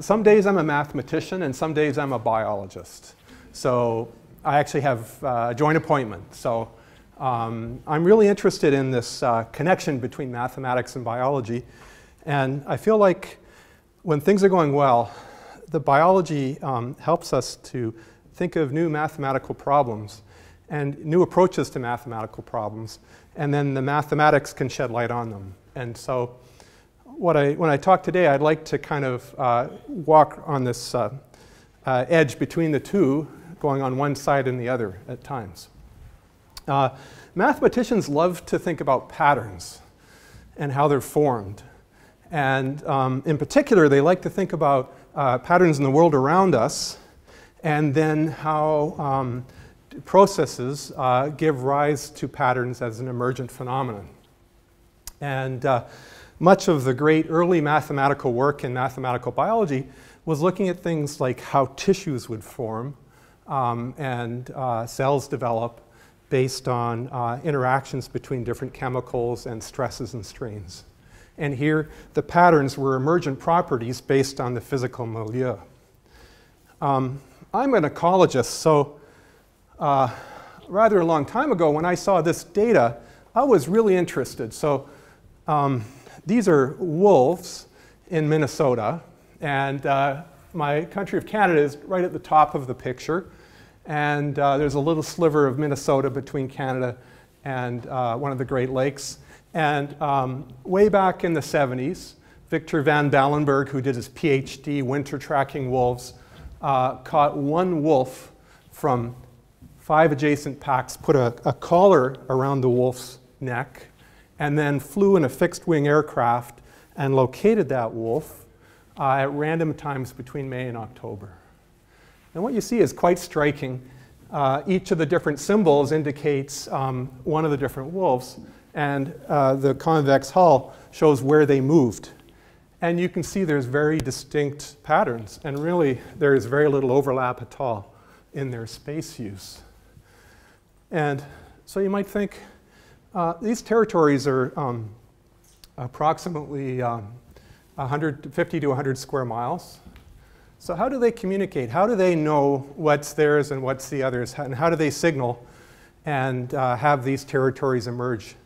some days I'm a mathematician and some days I'm a biologist. So I actually have uh, a joint appointment. So um, I'm really interested in this uh, connection between mathematics and biology. And I feel like when things are going well, the biology um, helps us to think of new mathematical problems and new approaches to mathematical problems. And then the mathematics can shed light on them. And so what I, when I talk today, I'd like to kind of uh, walk on this uh, uh, edge between the two, going on one side and the other at times. Uh, mathematicians love to think about patterns and how they're formed. And um, in particular, they like to think about uh, patterns in the world around us and then how um, processes uh, give rise to patterns as an emergent phenomenon. And much of the great early mathematical work in mathematical biology was looking at things like how tissues would form um, and uh, cells develop based on uh, interactions between different chemicals and stresses and strains. And here, the patterns were emergent properties based on the physical milieu. Um, I'm an ecologist, so uh, rather a long time ago, when I saw this data, I was really interested. So um, these are wolves in Minnesota, and uh, my country of Canada is right at the top of the picture. And uh, there's a little sliver of Minnesota between Canada and uh, one of the Great Lakes. And um, way back in the 70s, Victor Van Ballenberghe, who did his PhD winter tracking wolves, uh, caught one wolf from five adjacent packs, put a, a collar around the wolf's neck, and then flew in a fixed wing aircraft and located that wolf uh, at random times between May and October. And what you see is quite striking. Uh, each of the different symbols indicates um, one of the different wolves, and uh, the convex hull shows where they moved. And you can see there's very distinct patterns, and really there is very little overlap at all in their space use. And so you might think, uh, these territories are um, approximately um, 150 to 100 square miles. So how do they communicate? How do they know what's theirs and what's the others? And how do they signal and uh, have these territories emerge?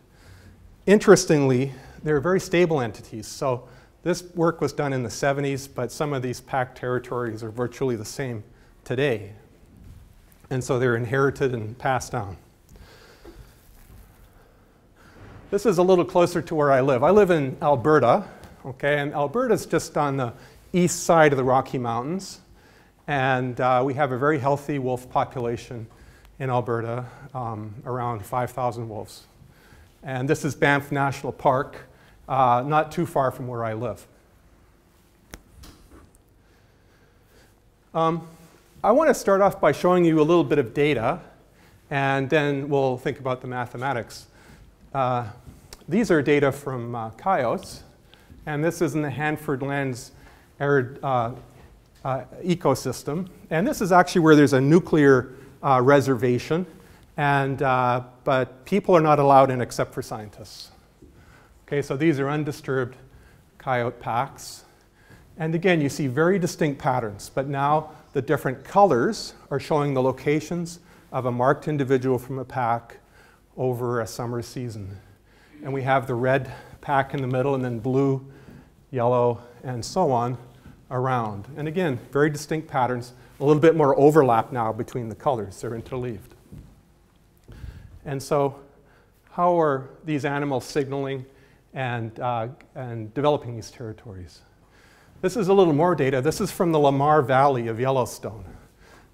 Interestingly, they're very stable entities. So this work was done in the 70s, but some of these packed territories are virtually the same today. And so they're inherited and passed down. This is a little closer to where I live. I live in Alberta, okay, and Alberta's just on the east side of the Rocky Mountains. And uh, we have a very healthy wolf population in Alberta, um, around 5,000 wolves. And this is Banff National Park, uh, not too far from where I live. Um, I want to start off by showing you a little bit of data, and then we'll think about the mathematics. Uh, these are data from uh, coyotes, and this is in the Hanford Lands arid uh, uh, ecosystem. And this is actually where there's a nuclear uh, reservation, and, uh, but people are not allowed in except for scientists. Okay, so these are undisturbed coyote packs. And again, you see very distinct patterns, but now the different colors are showing the locations of a marked individual from a pack over a summer season and we have the red pack in the middle, and then blue, yellow, and so on around. And again, very distinct patterns, a little bit more overlap now between the colors, they're interleaved. And so, how are these animals signaling and, uh, and developing these territories? This is a little more data. This is from the Lamar Valley of Yellowstone.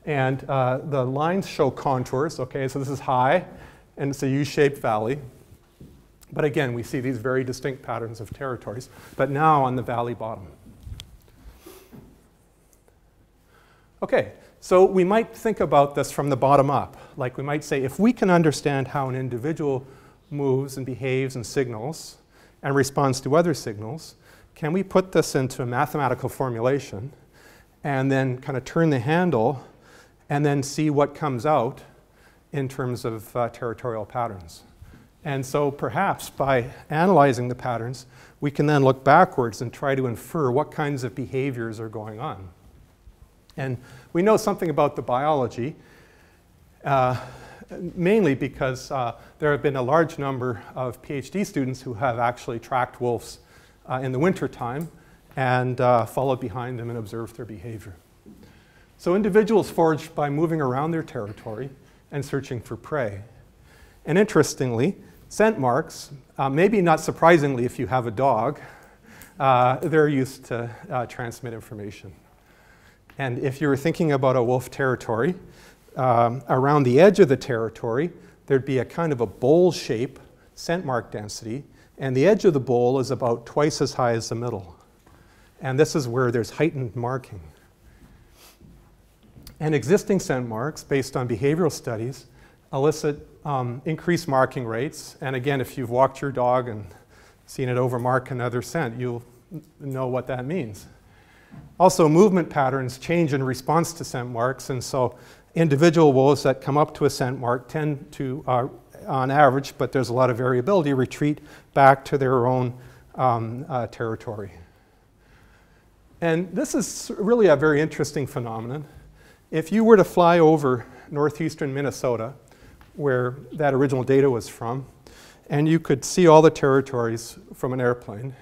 And uh, the lines show contours, okay, so this is high, and it's a U-shaped valley. But again, we see these very distinct patterns of territories, but now on the valley bottom. Okay, so we might think about this from the bottom up. Like we might say, if we can understand how an individual moves and behaves and signals and responds to other signals, can we put this into a mathematical formulation and then kind of turn the handle and then see what comes out in terms of uh, territorial patterns? And so perhaps by analyzing the patterns, we can then look backwards and try to infer what kinds of behaviors are going on. And we know something about the biology, uh, mainly because uh, there have been a large number of PhD students who have actually tracked wolves uh, in the wintertime and uh, followed behind them and observed their behavior. So individuals forage by moving around their territory and searching for prey. And interestingly, scent marks, uh, maybe not surprisingly if you have a dog, uh, they're used to uh, transmit information. And if you were thinking about a wolf territory, um, around the edge of the territory, there'd be a kind of a bowl shape scent mark density, and the edge of the bowl is about twice as high as the middle. And this is where there's heightened marking. And existing scent marks, based on behavioral studies, elicit um, increased marking rates. And again, if you've walked your dog and seen it overmark another scent, you'll know what that means. Also, movement patterns change in response to scent marks, and so individual wolves that come up to a scent mark tend to, uh, on average, but there's a lot of variability, retreat back to their own um, uh, territory. And this is really a very interesting phenomenon. If you were to fly over northeastern Minnesota, where that original data was from, and you could see all the territories from an airplane,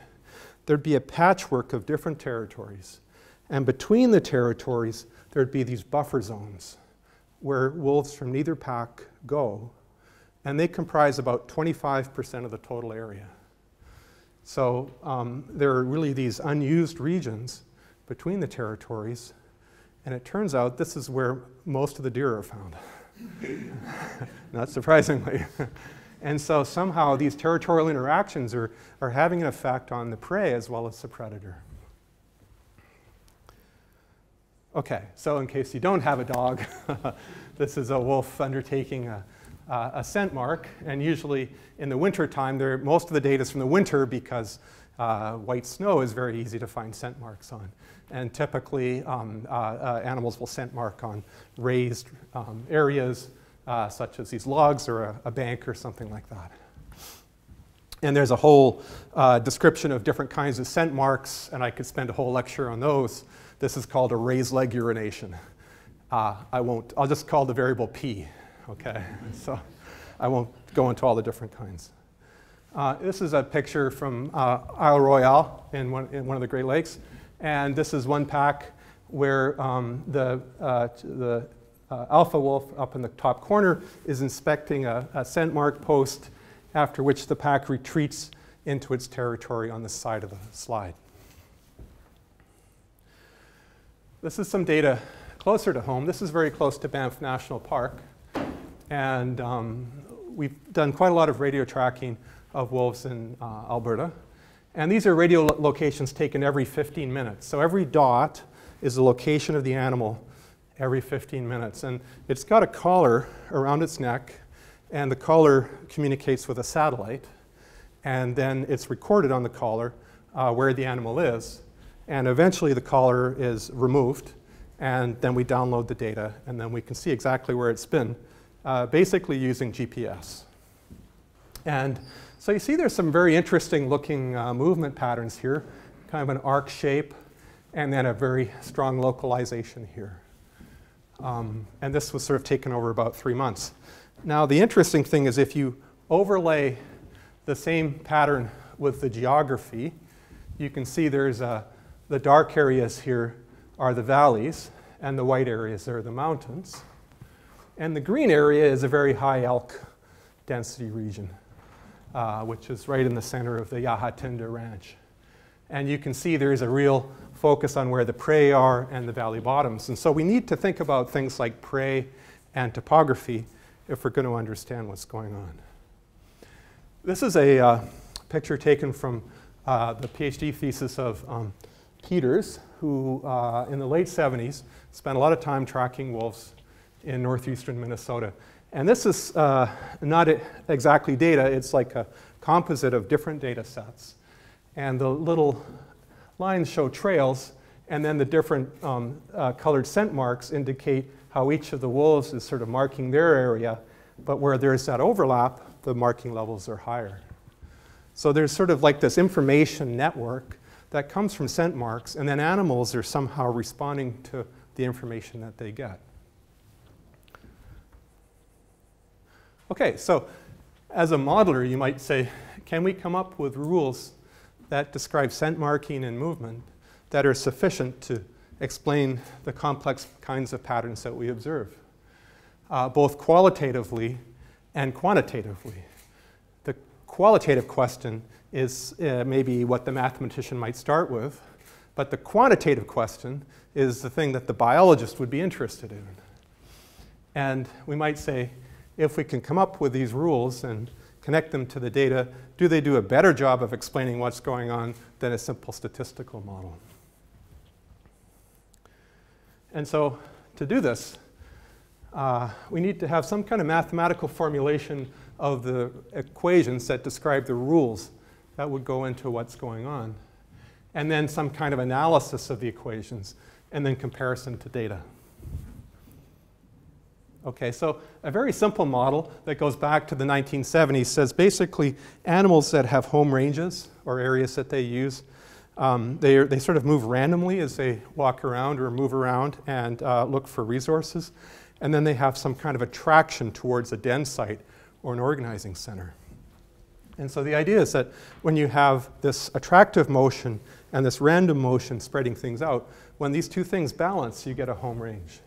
there'd be a patchwork of different territories. And between the territories, there'd be these buffer zones where wolves from neither pack go, and they comprise about 25% of the total area. So um, there are really these unused regions between the territories, and it turns out this is where most of the deer are found. Not surprisingly. and so somehow these territorial interactions are, are having an effect on the prey as well as the predator. Okay, so in case you don't have a dog, this is a wolf undertaking a, uh, a scent mark, and usually in the winter time, most of the data is from the winter because uh, white snow is very easy to find scent marks on. And typically, um, uh, uh animals will scent mark on raised um, areas, uh, such as these logs or a, a, bank or something like that. And there's a whole uh, description of different kinds of scent marks, and I could spend a whole lecture on those. This is called a raised leg urination. I won't, I'll just call the variable P, okay? so I won't go into all the different kinds. Uh, this is a picture from uh, Isle Royale in one, in one, of the Great Lakes. And this is one pack where um, the, uh, the uh, alpha wolf up in the top corner is inspecting a, a, scent mark post, after which the pack retreats into its territory on the side of the slide. This is some data closer to home. This is very close to Banff National Park. And um, we've done quite a lot of radio tracking of wolves in uh, Alberta. And these are radio lo locations taken every 15 minutes. So every dot is the location of the animal every 15 minutes. And it's got a collar around its neck, and the collar communicates with a satellite. And then it's recorded on the collar uh, where the animal is. And eventually the collar is removed, and then we download the data, and then we can see exactly where it's been, uh, basically using GPS. And so you see there's some very interesting looking uh, movement patterns here, kind of an arc shape, and then a very strong localization here. Um, and this was sort of taken over about three months. Now the interesting thing is if you overlay the same pattern with the geography, you can see there's a, the dark areas here are the valleys, and the white areas are the mountains. And the green area is a very high elk density region uh, which is right in the center of the Ya Ha Tinda Ranch. And you can see there's a real focus on where the prey are and the valley bottoms. And so we need to think about things like prey and topography if we're going to understand what's going on. This is a uh, picture taken from uh, the PhD thesis of um, Peters, who uh, in the late 70s spent a lot of time tracking wolves in northeastern Minnesota. And this is uh, not exactly data, it's like a composite of different data sets. And the little lines show trails, and then the different um, uh, colored scent marks indicate how each of the wolves is sort of marking their area, but where there's that overlap, the marking levels are higher. So there's sort of like this information network that comes from scent marks, and then animals are somehow responding to the information that they get. Okay, so as a modeler, you might say, can we come up with rules that describe scent marking and movement that are sufficient to explain the complex kinds of patterns that we observe, uh, both qualitatively and quantitatively? The qualitative question is uh, maybe what the mathematician might start with, but the quantitative question is the thing that the biologist would be interested in. And we might say, if we can come up with these rules and connect them to the data, do they do a better job of explaining what's going on than a simple statistical model? And so to do this, uh, we need to have some kind of mathematical formulation of the equations that describe the rules that would go into what's going on. And then some kind of analysis of the equations, and then comparison to data. Okay, so a very simple model that goes back to the 1970s says basically animals that have home ranges or areas that they use, um, they, they sort of move randomly as they walk around or move around and uh, look for resources. And then they have some kind of attraction towards a den site or an organizing center. And so the idea is that when you have this attractive motion and this random motion spreading things out, when these two things balance, you get a home range.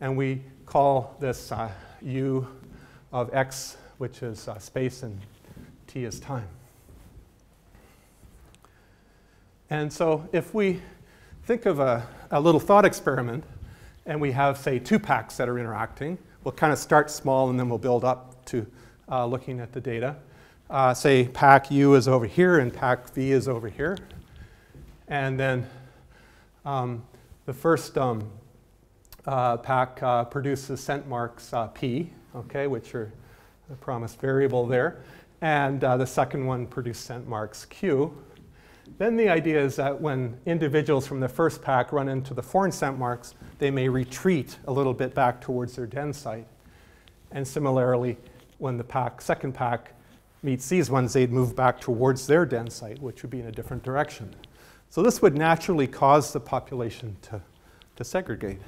And we call this uh, u of x, which is uh, space, and t is time. And so if we think of a, a little thought experiment, and we have, say, two packs that are interacting, we'll kind of start small and then we'll build up to uh, looking at the data. Uh, say pack U is over here and pack V is over here. And then um, the first um, pack uh, produces scent marks uh, P, okay, which are the promised variable there. And uh, the second one produces scent marks Q. Then the idea is that when individuals from the first pack run into the foreign scent marks, they may retreat a little bit back towards their den site. And similarly, when the pack, second pack meets these ones, they'd move back towards their den site, which would be in a different direction. So this would naturally cause the population to, to segregate.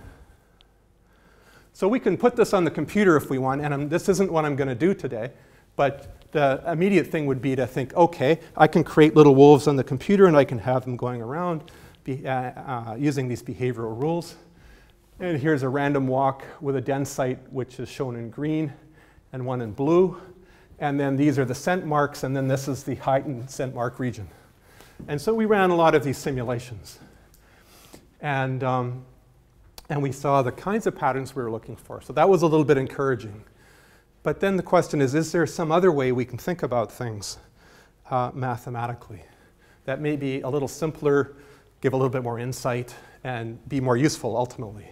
So we can put this on the computer if we want, and I'm, this isn't what I'm going to do today, but the immediate thing would be to think, okay, I can create little wolves on the computer and I can have them going around be, uh, uh, using these behavioral rules. And here's a random walk with a den site, which is shown in green, and one in blue. And then these are the scent marks, and then this is the heightened scent mark region. And so we ran a lot of these simulations. And um, and we saw the kinds of patterns we were looking for. So that was a little bit encouraging. But then the question is, is there some other way we can think about things uh, mathematically that may be a little simpler, give a little bit more insight, and be more useful ultimately?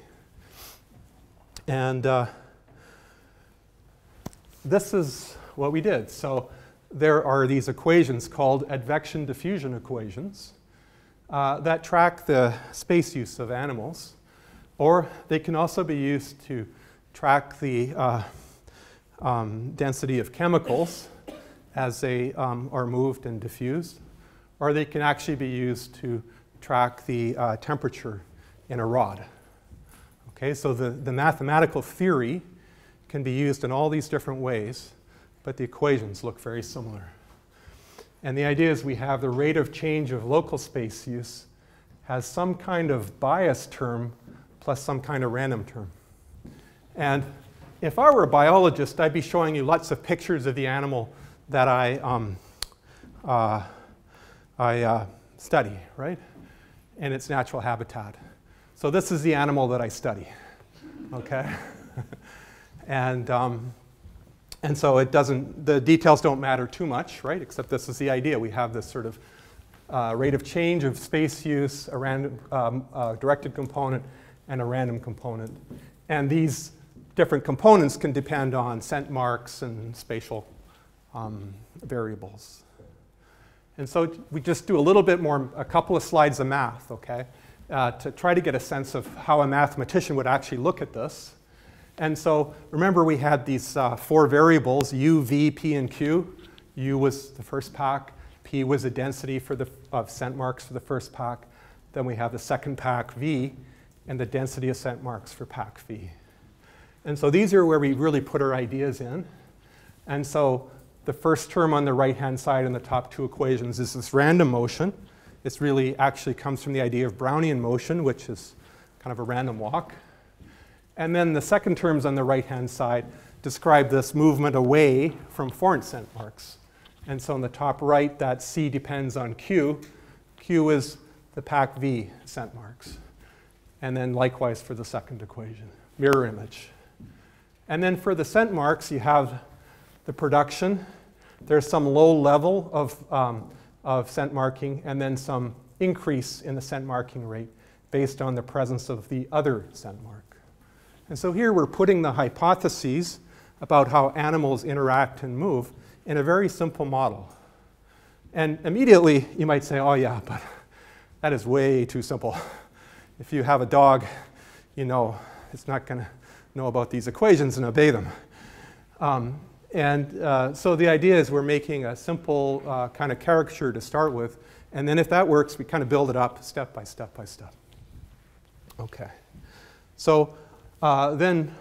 And uh, this is what we did. So there are these equations called advection diffusion equations uh, that track the space use of animals. Or they can also be used to track the uh, um, density of chemicals as they um, are moved and diffused. Or they can actually be used to track the uh, temperature in a rod. Okay, so the, the mathematical theory can be used in all these different ways, but the equations look very similar. And the idea is we have the rate of change of local space use has some kind of bias term plus some kind of random term. And if I were a biologist, I'd be showing you lots of pictures of the animal that I, um, uh, I uh, study, right? In its natural habitat. So this is the animal that I study, okay? and, um, and so it doesn't, the details don't matter too much, right? Except this is the idea. We have this sort of uh, rate of change of space use, a random um, uh, directed component, and a random component. And these different components can depend on scent marks and spatial um, variables. And so we just do a little bit more, a couple of slides of math, okay, uh, to try to get a sense of how a mathematician would actually look at this. And so remember we had these uh, four variables, u, v, p, and q. u was the first pack, P was the density for the, of scent marks for the first pack. Then we have the second pack, V, and the density of scent marks for pack V. And so these are where we really put our ideas in. And so the first term on the right-hand side in the top two equations is this random motion. This really actually comes from the idea of Brownian motion, which is kind of a random walk. And then the second terms on the right-hand side describe this movement away from foreign scent marks. And so on the top right, that C depends on Q. Q is the pack V scent marks. And then likewise for the second equation, mirror image. And then for the scent marks, you have the production. There's some low level of, um, of scent marking, and then some increase in the scent marking rate based on the presence of the other scent mark. And so here we're putting the hypotheses about how animals interact and move in a very simple model. And immediately you might say, oh, yeah, but that is way too simple. If you have a dog, you know it's not going to know about these equations and obey them. Um, and uh, so the idea is we're making a simple uh, kind of caricature to start with. And then if that works, we kind of build it up step by step by step. Okay. So uh, then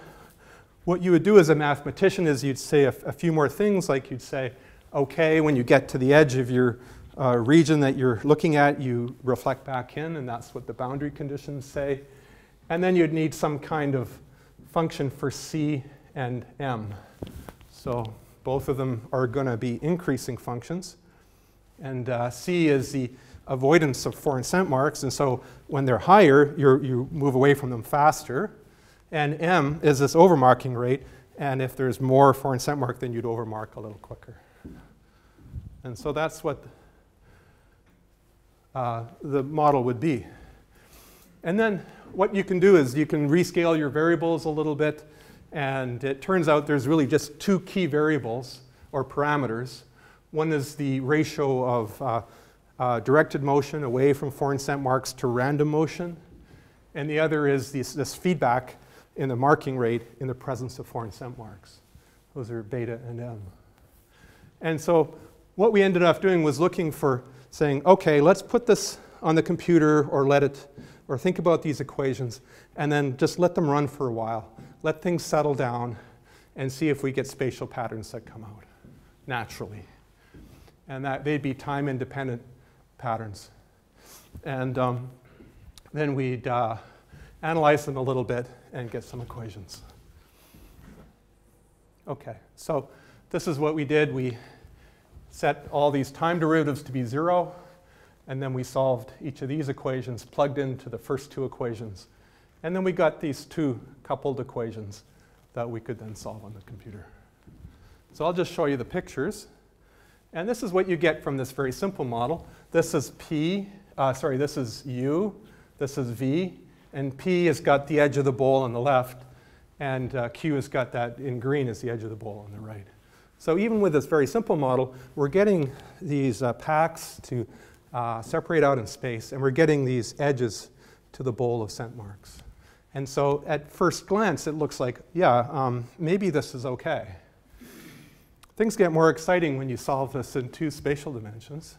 what you would do as a mathematician is you'd say a, a, few more things, like you'd say, okay, when you get to the edge of your uh, region that you're looking at, you reflect back in, and that's what the boundary conditions say. And then you'd need some kind of function for C and M. So both of them are going to be increasing functions. And uh, C is the avoidance of foreign scent marks, and so when they're higher, you move away from them faster. And M is this overmarking rate. And if there's more foreign scent mark, then you'd overmark a little quicker. And so that's what uh, the model would be. And then what you can do is you can rescale your variables a little bit. And it turns out there's really just two key variables or parameters. One is the ratio of uh, uh, directed motion away from foreign scent marks to random motion. And the other is this, this feedback in the marking rate in the presence of foreign scent marks. Those are beta and M. And so what we ended up doing was looking for saying, okay, let's put this on the computer or let it, or think about these equations, and then just let them run for a while. Let things settle down and see if we get spatial patterns that come out naturally. And that they'd be time independent patterns. And um, then we'd uh, analyze them a little bit and get some equations. Okay, so this is what we did. We set all these time derivatives to be zero, and then we solved each of these equations, plugged into the first two equations. And then we got these two coupled equations that we could then solve on the computer. So I'll just show you the pictures. And this is what you get from this very simple model. This is P, uh, sorry, this is U, this is V, and P has got the edge of the bowl on the left, and uh, Q has got that in green as the edge of the bowl on the right. So even with this very simple model, we're getting these uh, packs to uh, separate out in space, and we're getting these edges to the bowl of scent marks. And so at first glance, it looks like, yeah, um, maybe this is okay. Things get more exciting when you solve this in two spatial dimensions.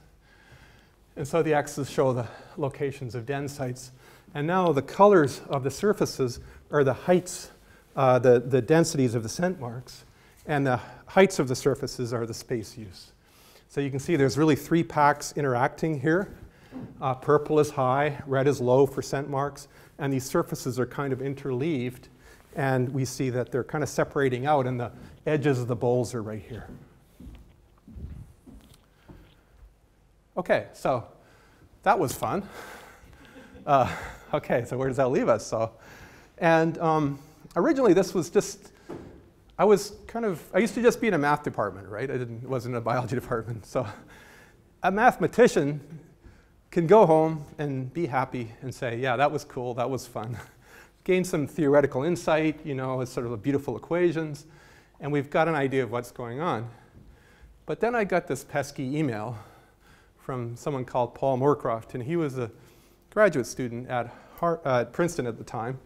And so the x's show the locations of den sites. And now the colors of the surfaces are the heights, uh, the, the densities of the scent marks. And the heights of the surfaces are the space use. So you can see there's really three packs interacting here. Uh, purple is high, red is low for scent marks, and these surfaces are kind of interleaved. And we see that they're kind of separating out, and the edges of the bowls are right here. Okay, so that was fun. Uh, okay, so where does that leave us? So, and um, originally this was just, I was kind of, I used to just be in a math department, right? I didn't, wasn't in a biology department. So a mathematician can go home and be happy and say, yeah, that was cool, that was fun. Gain some theoretical insight, you know, it's sort of beautiful equations, and we've got an idea of what's going on. But then I got this pesky email from someone called Paul Moorcroft, and he was a graduate student at, Har uh, at Princeton at the time.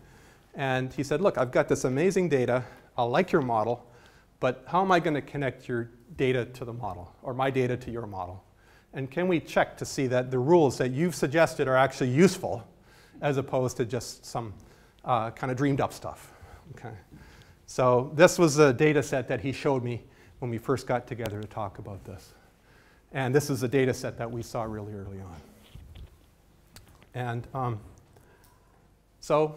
And he said, look, I've got this amazing data. I'll like your model, but how am I going to connect your data to the model, or my data to your model? And can we check to see that the rules that you've suggested are actually useful as opposed to just some uh, kind of dreamed up stuff? Okay. So this was a data set that he showed me when we first got together to talk about this. And this is a data set that we saw really early on. And um, so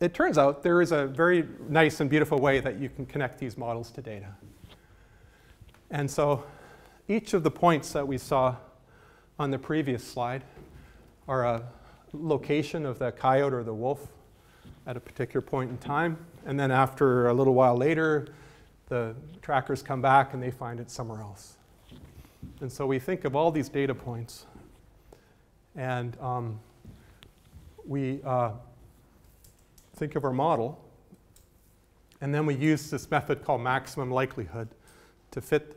it turns out there is a very nice and beautiful way that you can connect these models to data. And so each of the points that we saw on the previous slide are a location of the coyote or the wolf at a particular point in time. And then after a little while later, the trackers come back and they find it somewhere else. And so we think of all these data points and um, we uh, think of our model and then we use this method called maximum likelihood to fit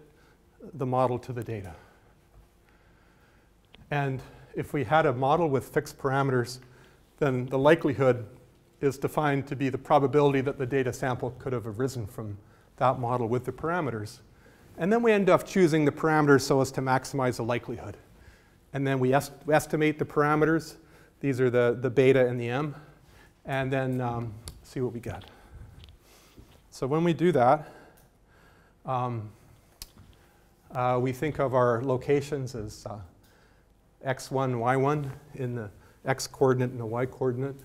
the model to the data. And if we had a model with fixed parameters, then the likelihood is defined to be the probability that the data sample could have arisen from that model with the parameters. And then we end up choosing the parameters so as to maximize the likelihood. And then we, est we estimate the parameters. These are the, the beta and the m. And then um, see what we get. So when we do that, um, uh, we think of our locations as uh, x1, y1 in the x coordinate and the y coordinate.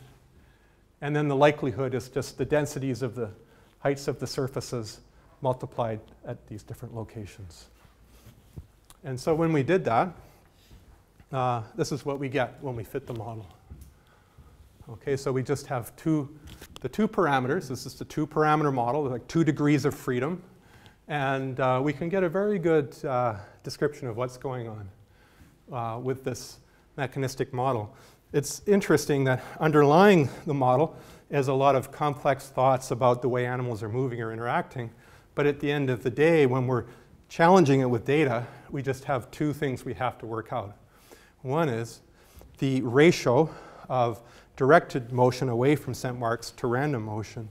And then the likelihood is just the densities of the heights of the surfaces multiplied at these different locations. And so when we did that, uh, this is what we get when we fit the model. Okay, so we just have two, the two parameters. This is the two parameter model, like two degrees of freedom. And uh, we can get a very good uh, description of what's going on uh, with this mechanistic model it's interesting that underlying the model is a lot of complex thoughts about the way animals are moving or interacting. But at the end of the day, when we're challenging it with data, we just have two things we have to work out. One is the ratio of directed motion away from scent marks to random motion.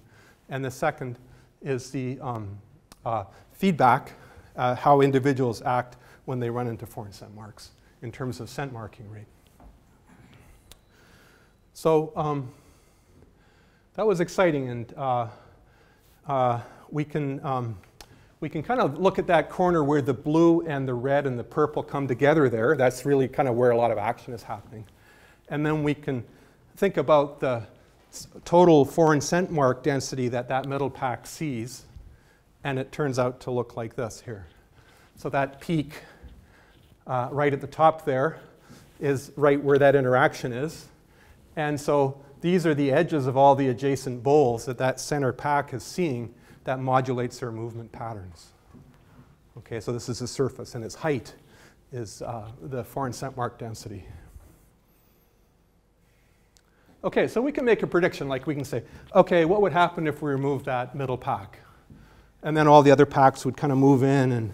And the second is the um, uh, feedback, uh, how individuals act when they run into foreign scent marks in terms of scent marking rate. So um, that was exciting, and uh, uh, we can um, we can kind of look at that corner where the blue and the red and the purple come together there. That's really kind of where a lot of action is happening. And then we can think about the total foreign scent mark density that that metal pack sees, and it turns out to look like this here. So that peak uh, right at the top there is right where that interaction is. And so these are the edges of all the adjacent bowls that that center pack is seeing that modulates their movement patterns. Okay, so this is the surface, and its height is uh, the foreign scent mark density. Okay, so we can make a prediction, like we can say, okay, what would happen if we remove that middle pack? And then all the other packs would kind of move in and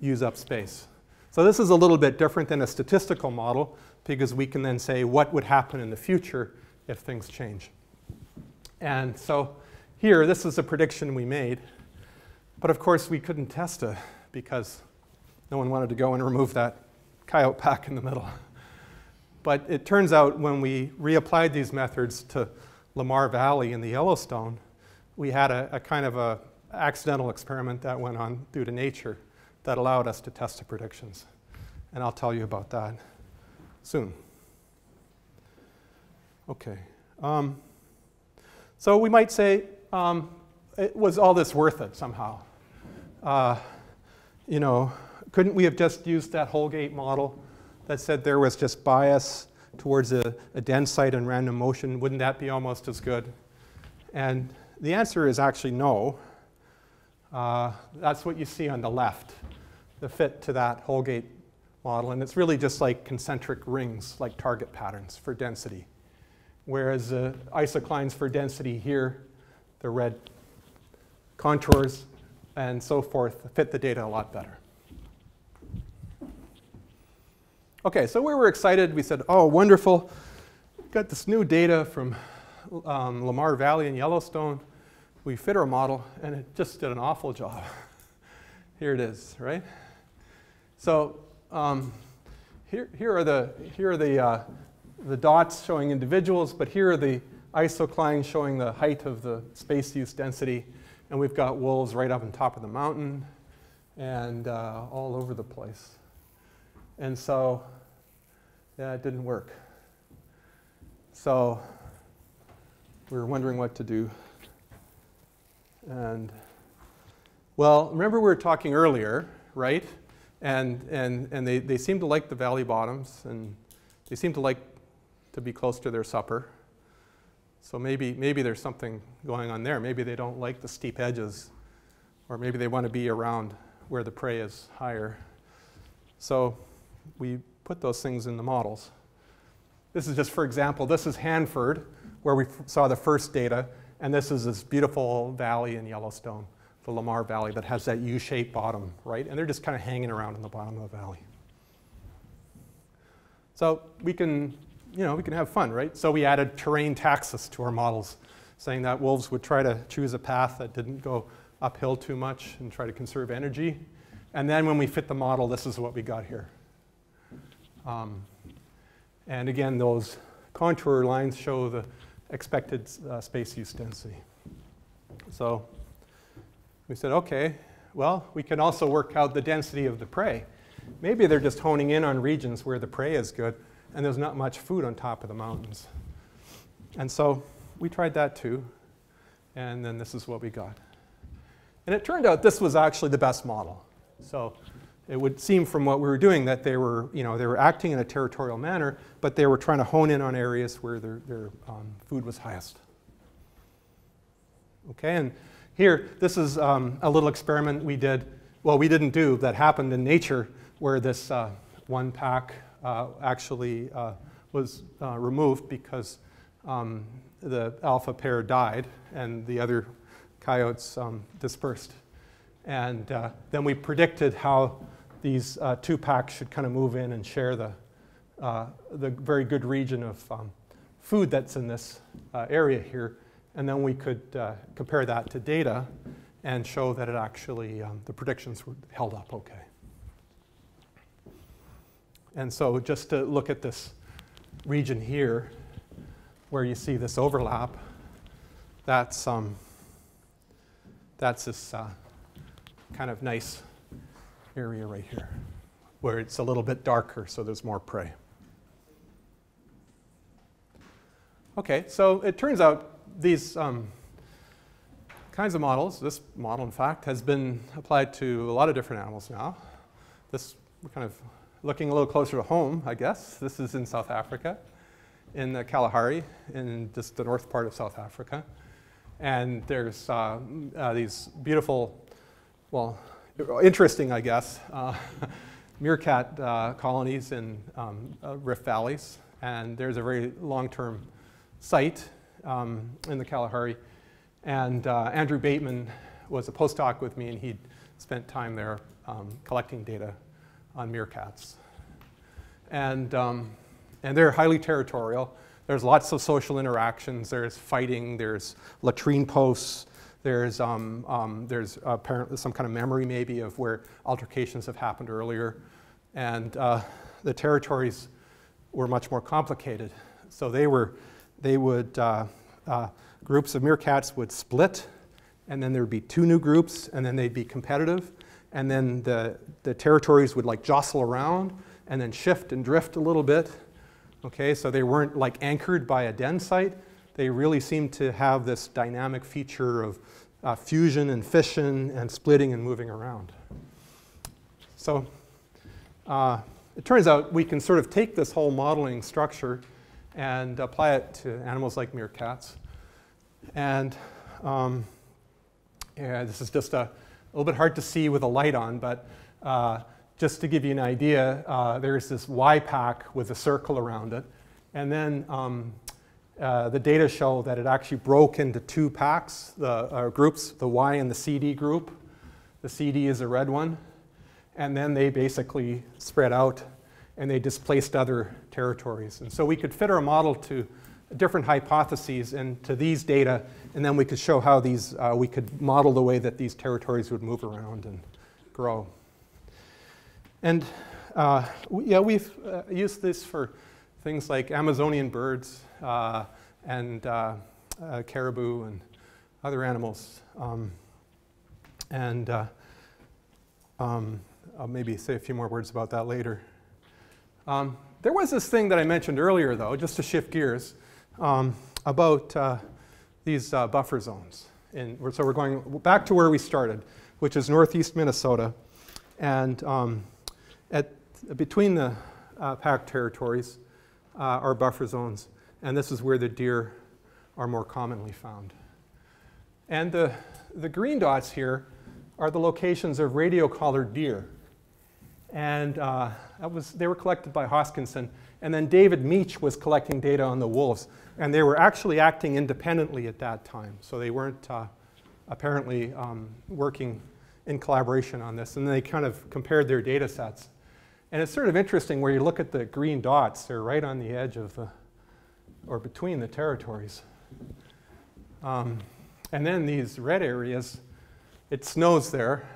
use up space. So this is a little bit different than a statistical model because we can then say what would happen in the future if things change. And so here, this is a prediction we made. But of course, we couldn't test it because no one wanted to go and remove that coyote pack in the middle. But it turns out when we reapplied these methods to Lamar Valley in the Yellowstone, we had a, a kind of a accidental experiment that went on due to nature that allowed us to test the predictions. And I'll tell you about that soon. Okay. Um, so we might say, um, it, was all this worth it somehow? Uh, you know, couldn't we have just used that Holgate model that said there was just bias towards a, a den site and random motion? Wouldn't that be almost as good? And the answer is actually no. Uh, that's what you see on the left, the fit to that Holgate model, and it's really just like concentric rings, like target patterns for density. Whereas the uh, isoclines for density here, the red contours and so forth, fit the data a lot better. Okay, so we were excited. We said, oh, wonderful. Got this new data from um, Lamar Valley and Yellowstone. We fit our model, and it just did an awful job. Here it is, right? So um, here, here are the, here are the, uh, the dots showing individuals, but here are the isoclines showing the height of the space use density. And we've got wolves right up on top of the mountain and uh, all over the place. And so, yeah, it didn't work. So we were wondering what to do. And, well, remember we were talking earlier, right? And, and, and they, they seem to like the valley bottoms, and they seem to like to be close to their supper. So maybe, maybe there's something going on there. Maybe they don't like the steep edges, or maybe they want to be around where the prey is higher. So we put those things in the models. This is just for example, this is Hanford, where we saw the first data, and this is this beautiful valley in Yellowstone, the Lamar Valley, that has that U-shaped bottom, right? And they're just kind of hanging around in the bottom of the valley. So we can, you know, we can have fun, right? So we added terrain taxes to our models, saying that wolves would try to choose a path that didn't go uphill too much and try to conserve energy. And then when we fit the model, this is what we got here. Um, and again, those contour lines show the expected uh, space use density. So we said, okay, well, we can also work out the density of the prey. Maybe they're just honing in on regions where the prey is good and there's not much food on top of the mountains. And so we tried that too, and then this is what we got. And it turned out this was actually the best model. So it would seem from what we were doing that they were, you know, they were acting in a territorial manner, but they were trying to hone in on areas where their, their um, food was highest. Okay, and here, this is um, a little experiment we did, well, we didn't do, that happened in nature, where this uh, one pack uh, actually uh, was uh, removed because um, the alpha pair died and the other coyotes um, dispersed. And uh, then we predicted how these uh, two packs should kind of move in and share the, uh, the very good region of um, food that's in this uh, area here. And then we could uh, compare that to data and show that it actually, um, the predictions were held up okay. And so just to look at this region here, where you see this overlap, that's, um, that's this uh, kind of nice area right here, where it's a little bit darker, so there's more prey. Okay, so it turns out these um, kinds of models, this model in fact, has been applied to a lot of different animals now. This, we're kind of looking a little closer to home, I guess. This is in South Africa, in the Kalahari, in just the north part of South Africa. And there's uh, uh, these beautiful, well, interesting, I guess, uh, meerkat uh, colonies in um, uh, Rift Valleys. And there's a very long-term site um, in the Kalahari. And uh, Andrew Bateman was a postdoc with me, and he'd spent time there um, collecting data on meerkats. And, um, and they're highly territorial. There's lots of social interactions. There's fighting. There's latrine posts. There's, um, um, there's apparently some kind of memory maybe of where altercations have happened earlier. And uh, the territories were much more complicated. So they were, they would, uh, uh, groups of meerkats would split, and then there would be two new groups, and then they'd be competitive. And then the, the territories would like jostle around and then shift and drift a little bit. Okay, so they weren't like anchored by a den site they really seem to have this dynamic feature of uh, fusion and fission and splitting and moving around. So uh, it turns out we can sort of take this whole modeling structure and apply it to animals like meerkats. And um, yeah, this is just a, little bit hard to see with a light on, but uh, just to give you an idea, uh, there's this Y pack with a circle around it. And then um, uh, the data show that it actually broke into two packs, the uh, groups, the Y and the CD group. The CD is a red one. And then they basically spread out and they displaced other territories. And so we could fit our model to different hypotheses and to these data, and then we could show how these, uh, we could model the way that these territories would move around and grow. And uh, yeah, we've uh, used this for things like Amazonian birds uh, and uh, uh, caribou and other animals. Um, and uh, um, I'll maybe say a few more words about that later. Um, there was this thing that I mentioned earlier, though, just to shift gears, um, about these buffer zones. In, so we're going back to where we started, which is northeast Minnesota. And um, at, between the uh, territories uh, are buffer zones, and this is where the deer are more commonly found. And the, the green dots here are the locations of radio-collared deer. And uh, that was, they were collected by Hoskinson. And then David Mech was collecting data on the wolves. And they were actually acting independently at that time. So they weren't uh, apparently um, working in collaboration on this. And they kind of compared their data sets. And it's sort of interesting where you look at the green dots, they're right on the edge of the, or between the territories. Um, and then these red areas, it snows there.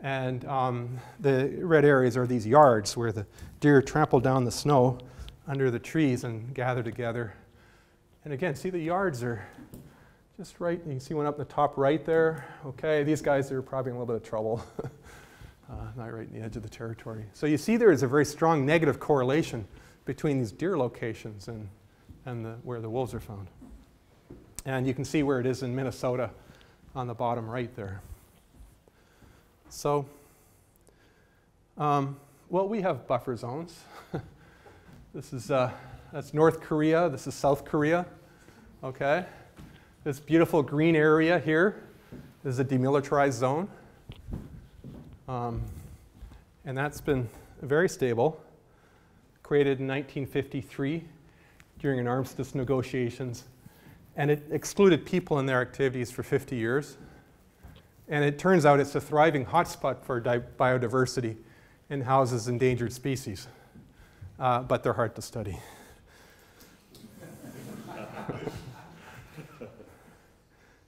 And um, the red areas are these yards where the deer trample down the snow under the trees and gather together. And again, see the yards are just right. You can see one up in the top right there. Okay, these guys are probably in a little bit of trouble. uh, not right in the edge of the territory. So you see there is a very strong negative correlation between these deer locations and, and the, where the wolves are found. And you can see where it is in Minnesota on the bottom right there. So, um, well, we have buffer zones. this is, uh, that's North Korea, this is South Korea, okay? This beautiful green area here is a demilitarized zone. Um, and that's been very stable, created in 1953 during an armistice negotiations. And it excluded people and their activities for 50 years. And it turns out it's a thriving hotspot for biodiversity and houses endangered species. Uh, but they're hard to study.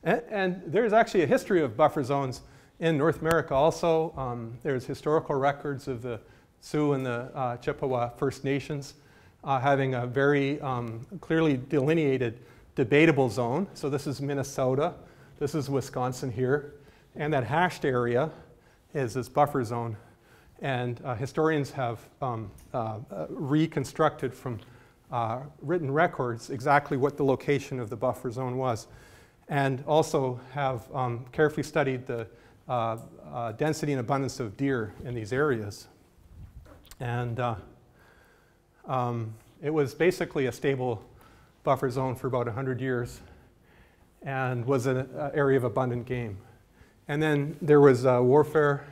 and, and, there's actually a history of buffer zones in North America also. Um, there's historical records of the Sioux and the uh, Chippewa First Nations uh, having a very um, clearly delineated debatable zone. So this is Minnesota, this is Wisconsin here, and that hashed area is this buffer zone. And uh, historians have um, uh, uh, reconstructed from uh, written records exactly what the location of the buffer zone was, and also have um, carefully studied the uh, uh, density and abundance of deer in these areas. And um, it was basically a stable buffer zone for about 100 years and was an area of abundant game. And then there was uh, warfare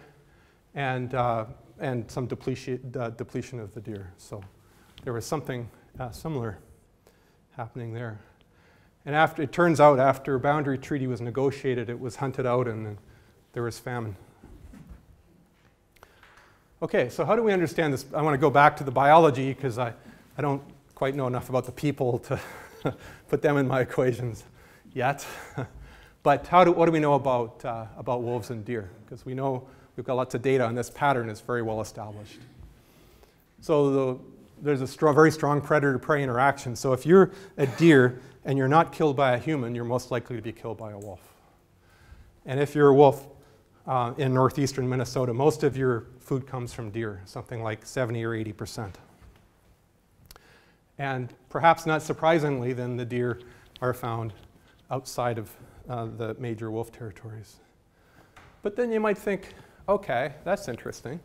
and, uh, and some depletion, uh, depletion of the deer. So there was something uh, similar happening there. And after, it turns out after a boundary treaty was negotiated, it was hunted out and there was famine. Okay, so how do we understand this? I want to go back to the biology because I, I don't quite know enough about the people to put them in my equations yet. but how do, what do we know about, uh, about wolves and deer? Because we know we've got lots of data and this pattern is very well established. So the, there's a very strong predator-prey interaction. So if you're a deer and you're not killed by a human, you're most likely to be killed by a wolf. And if you're a wolf uh, in northeastern Minnesota, most of your food comes from deer, something like 70 or 80 percent. And perhaps not surprisingly, then the deer are found outside of uh, the major wolf territories. But then you might think, okay, that's interesting.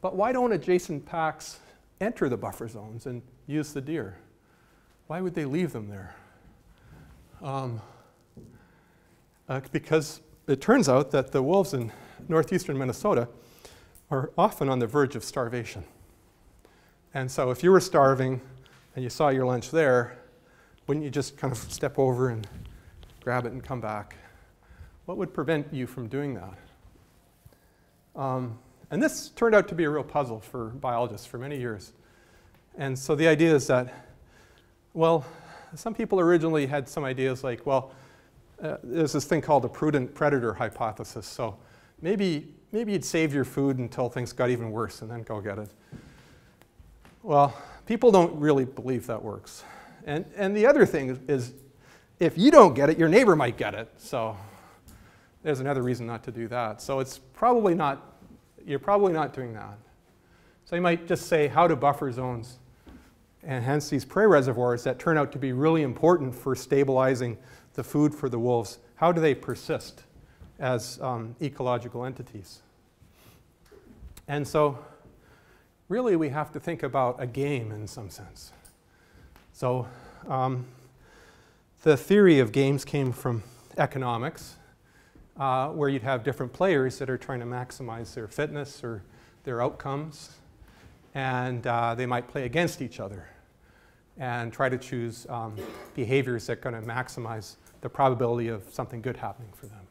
But why don't adjacent packs enter the buffer zones and use the deer? Why would they leave them there? Um, uh, because it turns out that the wolves in northeastern Minnesota are often on the verge of starvation. And so if you were starving and you saw your lunch there, wouldn't you just kind of step over and grab it and come back? What would prevent you from doing that? Um, and this turned out to be a real puzzle for biologists for many years. And so the idea is that, well, some people originally had some ideas like, well, uh, there's this thing called the prudent predator hypothesis. So maybe maybe you'd save your food until things got even worse and then go get it. Well, people don't really believe that works. And, and the other thing is, if you don't get it, your neighbor might get it. So there's another reason not to do that. So it's probably not, you're probably not doing that. So you might just say how do buffer zones, and hence these prey reservoirs that turn out to be really important for stabilizing the food for the wolves, how do they persist as um, ecological entities? And so really we have to think about a game in some sense. So um, the theory of games came from economics, uh, where you'd have different players that are trying to maximize their fitness or their outcomes, and uh, they might play against each other and try to choose um, behaviors that are going to maximize the probability of something good happening for them,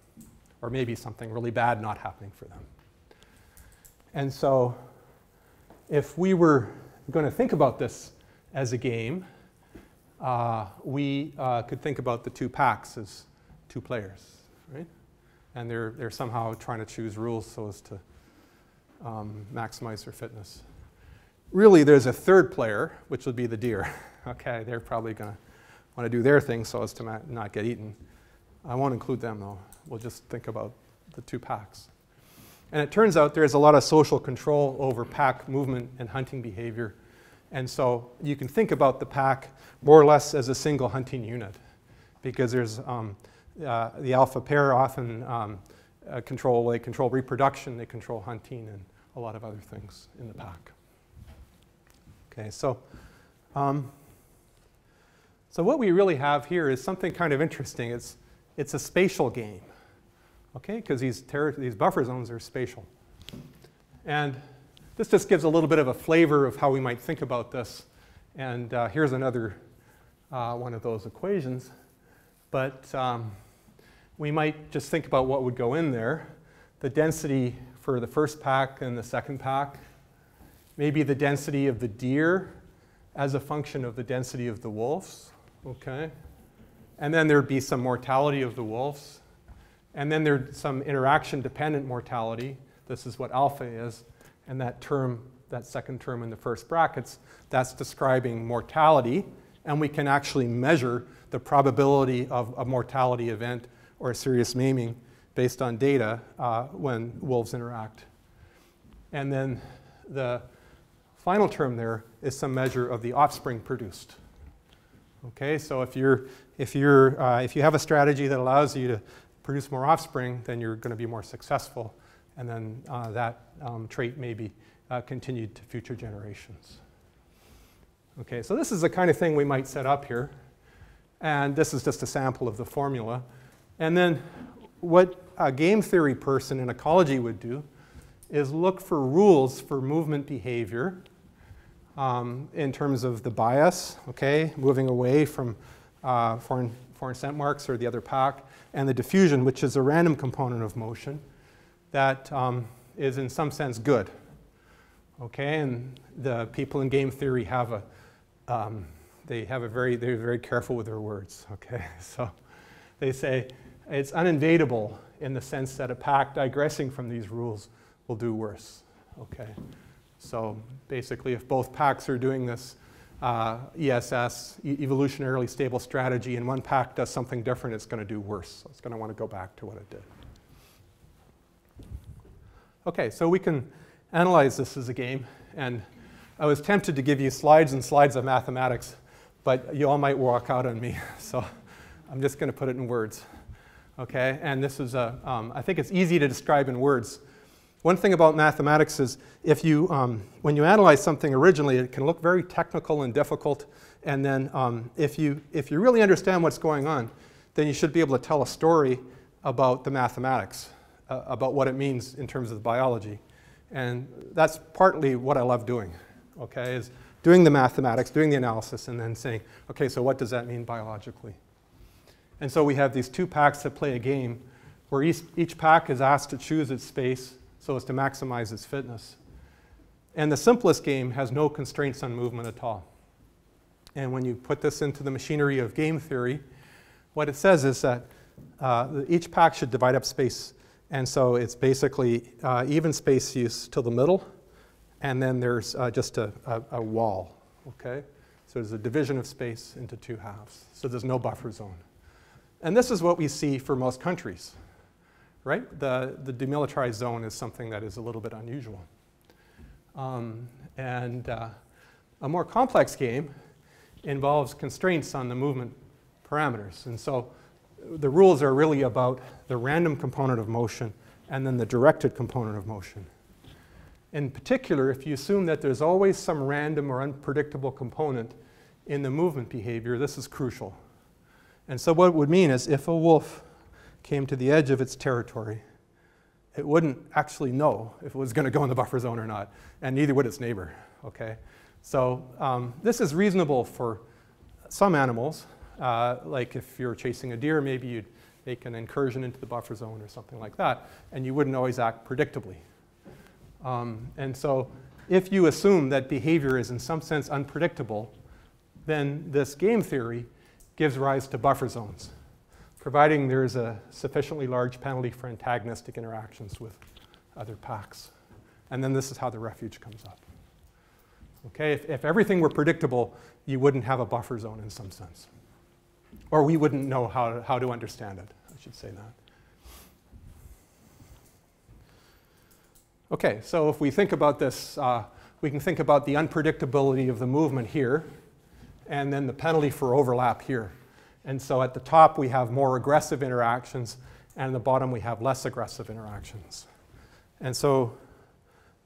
or maybe something really bad not happening for them. And so, if we were going to think about this as a game, uh, we uh, could think about the two packs as two players, right? And they're, they're somehow trying to choose rules so as to um, maximize their fitness. Really, there's a third player, which would be the deer. okay, they're probably going to want to do their thing so as to not get eaten. I won't include them, though. We'll just think about the two packs. And it turns out there's a lot of social control over pack movement and hunting behavior. And so you can think about the pack more or less as a single hunting unit because there's um, uh, the alpha pair often um, uh, control, they control reproduction, they control hunting, and a lot of other things in the pack. Okay, so, um, so what we really have here is something kind of interesting. It's, it's a spatial game okay? Because these, these buffer zones are spatial. And this just gives a little bit of a flavor of how we might think about this. And uh, here's another uh, one of those equations. But um, we might just think about what would go in there. The density for the first pack and the second pack. Maybe the density of the deer as a function of the density of the wolves, okay? And then there'd be some mortality of the wolves. And then there's some interaction dependent mortality. This is what alpha is. And that term, that second term in the first brackets, that's describing mortality. And we can actually measure the probability of a mortality event or a serious maiming based on data uh, when wolves interact. And then the final term there is some measure of the offspring produced. Okay, so if you're if you're uh, if you have a strategy that allows you to produce more offspring, then you're going to be more successful. And then uh, that um, trait may be uh, continued to future generations. Okay, so this is the kind of thing we might set up here. And this is just a sample of the formula. And then what a game theory person in ecology would do is look for rules for movement behavior um, in terms of the bias, okay, moving away from uh, foreign, foreign scent marks or the other pack, and the diffusion, which is a random component of motion that um, is in some sense good. Okay, and the people in game theory have a, um, they have a very, they're very careful with their words. Okay, so they say it's uninvadable in the sense that a pack digressing from these rules will do worse. Okay, so basically, if both packs are doing this uh, ESS, e evolutionarily stable strategy, and one pack does something different, it's going to do worse. So it's going to want to go back to what it did. Okay, so we can analyze this as a game. And I was tempted to give you slides and slides of mathematics, but you all might walk out on me. So I'm just going to put it in words. Okay, and this is a, um, I think it's easy to describe in words. One thing about mathematics is if you, um, when you analyze something originally, it can look very technical and difficult. And then um, if, you, if you really understand what's going on, then you should be able to tell a story about the mathematics, uh, about what it means in terms of the biology. And that's partly what I love doing, okay, is doing the mathematics, doing the analysis, and then saying, okay, so what does that mean biologically? And so we have these two packs that play a game where each, each pack is asked to choose its space so as to maximize its fitness. And the simplest game has no constraints on movement at all. And when you put this into the machinery of game theory, what it says is that uh, each pack should divide up space And so it's basically uh, even space use to the middle, and then there's uh, just a, a, a, wall, okay? So there's a division of space into two halves. So there's no buffer zone. And this is what we see for most countries, right? The, the demilitarized zone is something that is a little bit unusual. Um, and uh, a more complex game involves constraints on the movement parameters. And so the rules are really about the random component of motion and then the directed component of motion. In particular, if you assume that there's always some random or unpredictable component in the movement behavior, this is crucial. And so what it would mean is if a wolf came to the edge of its territory, it wouldn't actually know if it was going to go in the buffer zone or not, and neither would its neighbor, okay? So um, this is reasonable for some animals, uh, like if you're chasing a deer, maybe you'd make an incursion into the buffer zone or something like that, and you wouldn't always act predictably. Um, and so if you assume that behavior is in some sense unpredictable, then this game theory gives rise to buffer zones, providing there is a sufficiently large penalty for antagonistic interactions with other packs. And then this is how the refuge comes up. Okay, if, if everything were predictable, you wouldn't have a buffer zone in some sense. Or we wouldn't know how to, how to understand it, I should say that. Okay, so if we think about this, uh, we can think about the unpredictability of the movement here, and then the penalty for overlap here. And so at the top, we have more aggressive interactions, and at the bottom, we have less aggressive interactions. And so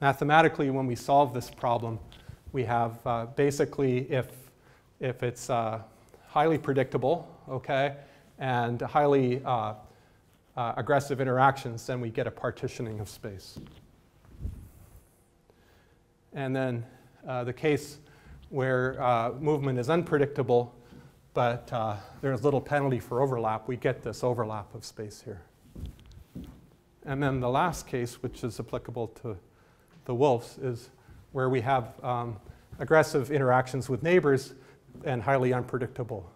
mathematically, when we solve this problem, we have uh, basically if, if it's uh, highly predictable, okay, and highly uh, uh, aggressive interactions, then we get a partitioning of space. And then uh, the case where uh, movement is unpredictable, but uh, there's little penalty for overlap, we get this overlap of space here. And then the last case, which is applicable to the wolves, is where we have um, aggressive interactions with neighbors, and highly unpredictable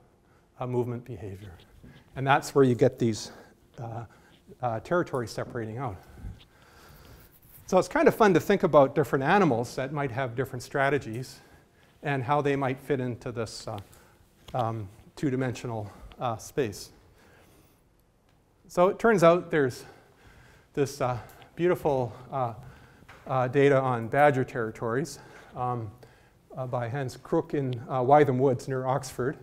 uh, movement behavior. And that's where you get these uh, uh, territories separating out. So it's kind of fun to think about different animals that might have different strategies and how they might fit into this uh, um, two-dimensional uh, space. So it turns out there's this uh, beautiful data on badger territories. Um, uh, by Hans Kruuk in uh, Wytham Woods near Oxford.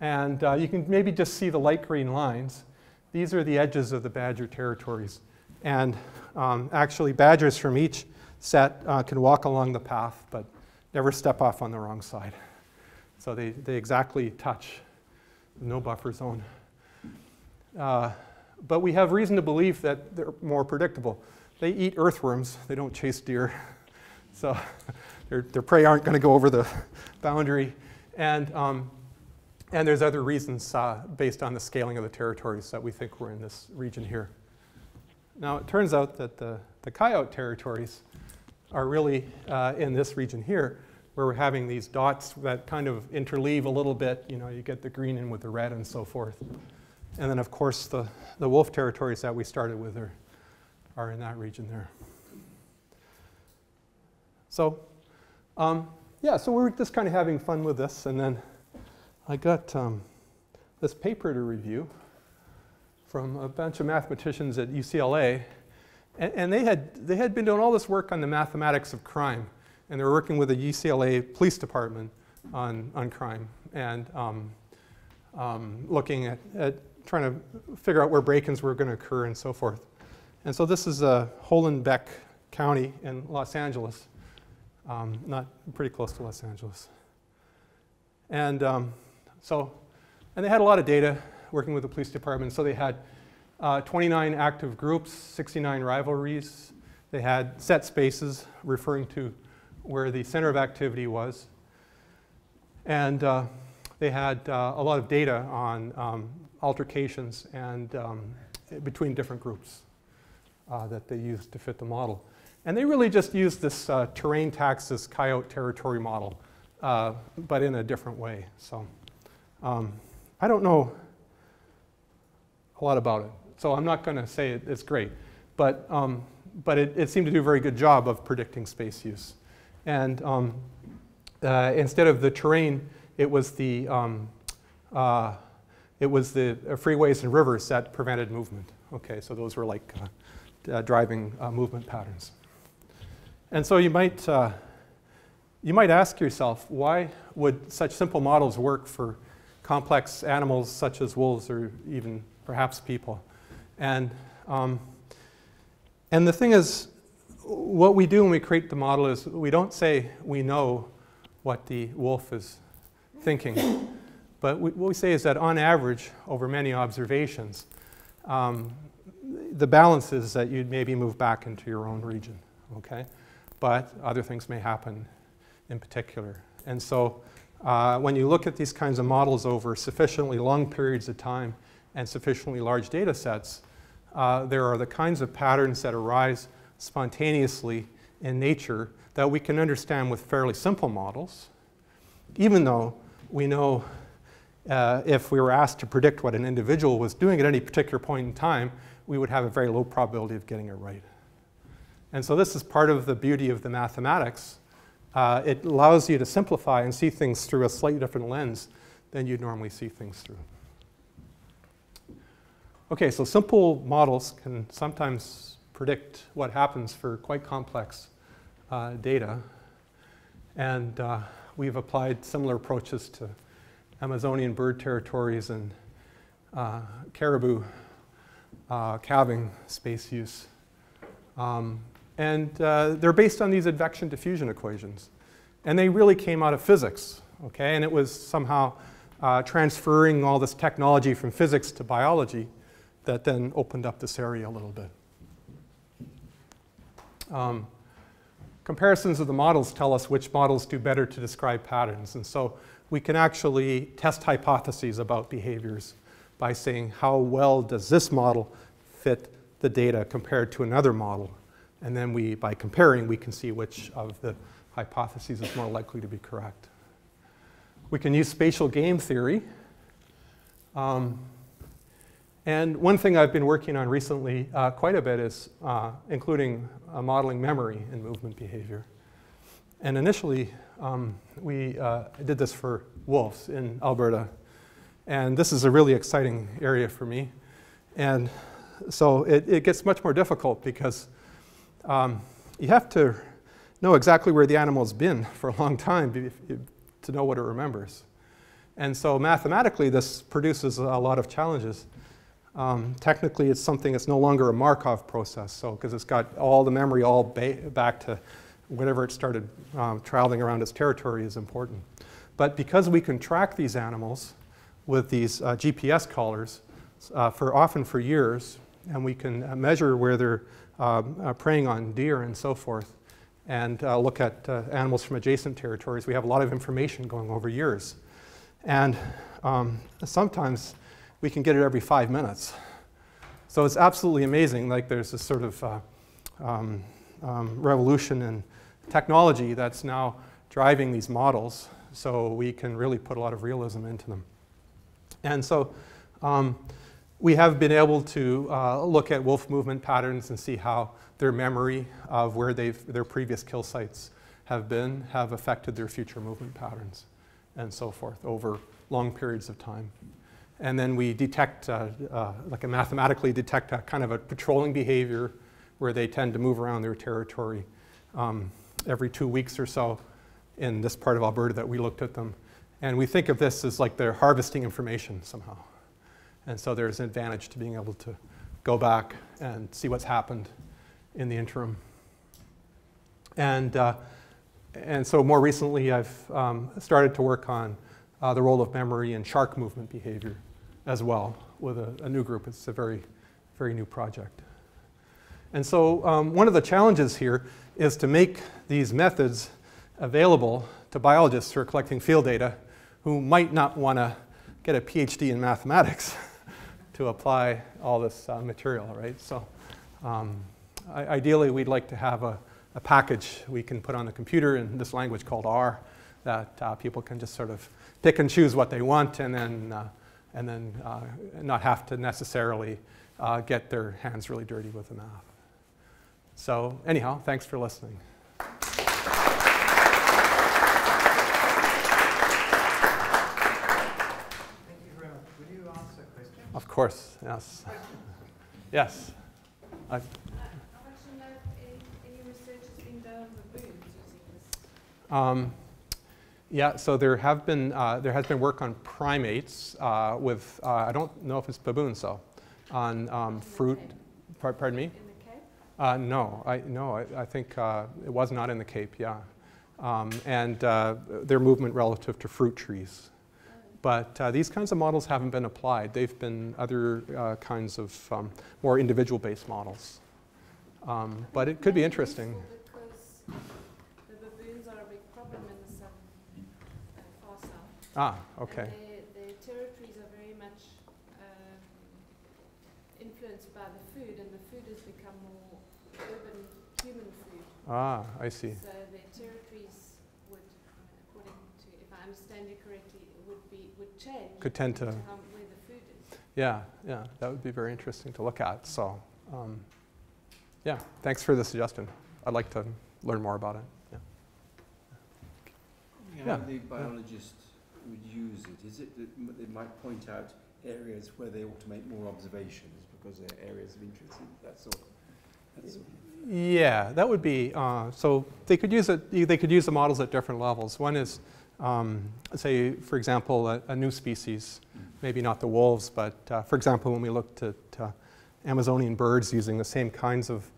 And uh, you can maybe just see the light green lines. These are the edges of the badger territories. And um, actually, badgers from each sett uh, can walk along the path, but never step off on the wrong side. So they, they exactly touch, no buffer zone. Uh, but we have reason to believe that they're more predictable. They eat earthworms, they don't chase deer. So their, their prey aren't going to go over the boundary. And, um, and there's other reasons uh, based on the scaling of the territories that we think we're in this region here. Now, it turns out that the, the coyote territories are really uh, in this region here, where we're having these dots that kind of interleave a little bit. You know, you get the green in with the red and so forth. And then, of course, the, the wolf territories that we started with are, are in that region there. So um, yeah, so we're just kind of having fun with this. And then I got um, this paper to review from a bunch of mathematicians at UCLA. And, and, they, had, they had been doing all this work on the mathematics of crime. And they were working with the UCLA Police Department on, on crime and um, um, looking at, at trying to figure out where break-ins were going to occur and so forth. And so this is uh, Hollenbeck County in Los Angeles um, not pretty close to Los Angeles. And um, so, and they had a lot of data working with the police department. So they had uh, 29 active groups, 69 rivalries. They had set spaces referring to where the center of activity was. And uh, they had uh, a lot of data on um, altercations and um, between different groups uh, that they used to fit the model. And they really just used this uh, terrain taxis coyote territory model, uh, but in a different way. So um, I don't know a lot about it. So I'm not going to say it, it's great. but, um, but it, it, seemed to do a very good job of predicting space use. And um, uh, instead of the terrain, it was the, um, uh, it was the uh, freeways and rivers that prevented movement. Okay, so those were like uh, uh, driving uh, movement patterns. And so you might, you might ask yourself, why would such simple models work for complex animals such as wolves or even perhaps people? And, um, and the thing is, what we do when we create the model is we don't say we know what the wolf is thinking. But we, what we say is that on average, over many observations, um, the balance is that you'd maybe move back into your own region, okay? But other things may happen in particular. And so uh, when you look at these kinds of models over sufficiently long periods of time and sufficiently large data sets, uh, there are the kinds of patterns that arise spontaneously in nature that we can understand with fairly simple models, even though we know uh, if we were asked to predict what an individual was doing at any particular point in time, we would have a very low probability of getting it right. And so this is part of the beauty of the mathematics. Uh, it allows you to simplify and see things through a slightly different lens than you'd normally see things through. Okay, so simple models can sometimes predict what happens for quite complex uh, data. And uh, we've applied similar approaches to Amazonian bird territories and uh, caribou uh, calving space use. Um, and uh, they're based on these advection diffusion equations. And they really came out of physics, okay? And it was somehow uh, transferring all this technology from physics to biology that then opened up this area a little bit. Um, comparisons of the models tell us which models do better to describe patterns. And so we can actually test hypotheses about behaviors by saying how well does this model fit the data compared to another model. And then we, by comparing, we can see which of the hypotheses is more likely to be correct. We can use spatial game theory. Um, and one thing I've been working on recently uh, quite a bit is uh, including uh, modeling memory in movement behavior. And initially, um, we uh, did this for wolves in Alberta. And this is a really exciting area for me. And so it, it gets much more difficult because um, you have to know exactly where the animal's been for a long time to know what it remembers. And so mathematically, this produces a lot of challenges. Um, technically, it's something that's no longer a Markov process, so because it's got all the memory all back to whatever it started um, traveling around its territory is important. But because we can track these animals with these uh, GPS collars uh, for often for years, and we can uh, measure where they're um, uh, preying on deer and so forth, and uh, look at uh, animals from adjacent territories, we have a lot of information going over years. And um, sometimes we can get it every five minutes. So it's absolutely amazing. Like there's this sort of um, um, revolution in technology that's now driving these models so we can really put a lot of realism into them. And so um, we have been able to uh, look at wolf movement patterns and see how their memory of where they've, their previous kill sites have been have affected their future movement patterns and so forth over long periods of time. And then we detect, uh, uh, like a mathematically detect a kind of a patrolling behavior where they tend to move around their territory um, every two weeks or so in this part of Alberta that we looked at them. And we think of this as like they're harvesting information somehow. And so there's an advantage to being able to go back and see what's happened in the interim. And, uh, and so more recently, I've um, started to work on uh, the role of memory in shark movement behavior as well with a, a new group. It's a very, very new project. And so um, one of the challenges here is to make these methods available to biologists who are collecting field data who might not want to get a PhD in mathematics to apply all this uh, material, right? So um, ideally, we'd like to have a, a, package we can put on the computer in this language called R that uh, people can just sort of pick and choose what they want and then, uh, and then uh, not have to necessarily uh, get their hands really dirty with the math. So anyhow, thanks for listening. Thank you very much. Will you answer questions? Of course, yes. Yes. I- Uh, I'd like to know if any research has been done on baboons using this. Um, yeah, so there have been uh, there has been work on primates uh, with uh, I don't know if it's baboons though, on um, fruit. Par- Pardon me? In the Cape? Uh, no, I no, I, I think uh, it was not in the Cape. Yeah, um, and uh, their movement relative to fruit trees. But uh, these kinds of models haven't been applied. They've been other uh, kinds of um, more individual-based models. Um, but it could be interesting. useful Because the baboons are a big problem in the south, uh, far south. Ah, okay. And their, their territories are very much um, influenced by the food, and the food has become more urban human food. Ah, I see. So their territories would, according to, if I understand you correctly, would be would change Could tend to according where the food is. Yeah, yeah, that would be very interesting to look at. So, um, yeah, thanks for the suggestion. I'd like to learn more about it. Yeah. How Yeah, the biologist would use it? Is it that they might point out areas where they ought to make more observations because they're areas of interest, and that sort of, that sort Yeah, that would be uh, so. They could use it. They could use the models at different levels. One is, um, say, for example, a, a new species, maybe not the wolves, but uh, for example, when we looked at uh, Amazonian birds using the same kinds of